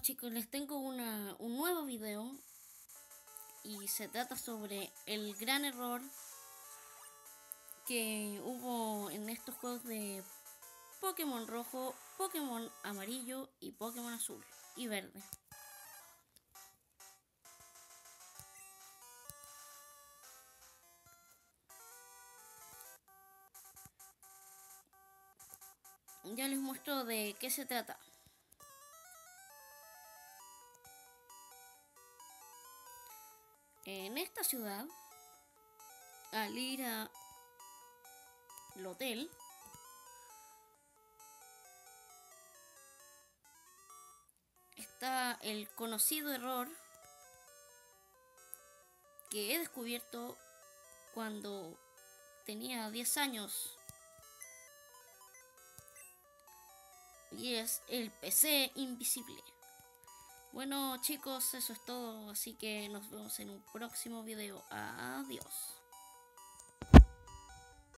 Chicos, les tengo una, un nuevo video y se trata sobre el gran error que hubo en estos juegos de Pokémon rojo, Pokémon amarillo y Pokémon azul y verde. Ya les muestro de qué se trata. En esta ciudad, al ir al hotel, está el conocido error que he descubierto cuando tenía 10 años. Y es el PC invisible. Bueno chicos, eso es todo, así que nos vemos en un próximo video. Adiós.